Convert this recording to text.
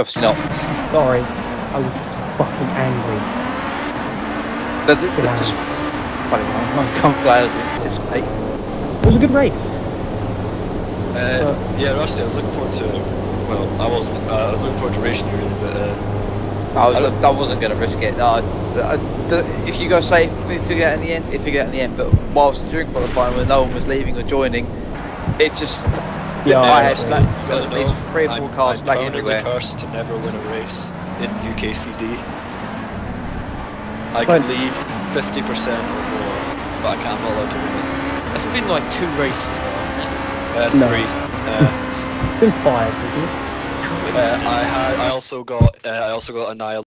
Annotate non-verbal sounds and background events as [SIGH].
Obviously not. Sorry, I was fucking angry. But th- Get just, funny, I'm, I'm I didn't participate. It was a good race. Uh, yeah, Rusty, I was looking forward to. Well, I wasn't. Uh, I was looking forward to racing you really, but uh, I, was, I I, wasn't going to risk it. No, I, I, if you go say if you get in the end, if you get in the end, but whilst during qualifying when no one was leaving or joining, it just Yeah, I I had agree. like, gotta at least three or I'm, four cars I'm black permanently everywhere. cursed to never win a race in UKCD. I Fine. can lead 50% or more, but I can't not allowed to win it. That's been like two races though, hasn't it? Uh, No. Three. [LAUGHS] Uh, It's been five, isn't it? uh, I had. I also got. Uh, I also got annihilation.